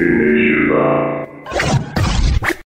Initialize.